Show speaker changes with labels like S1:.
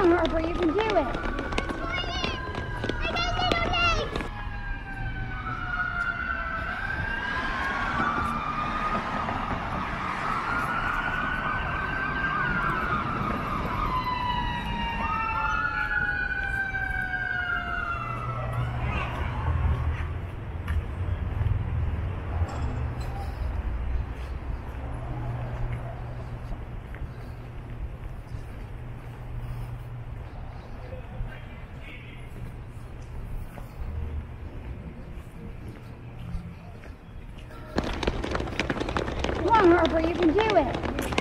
S1: on, Harper, you can do it. Come on, Harper. you can do it.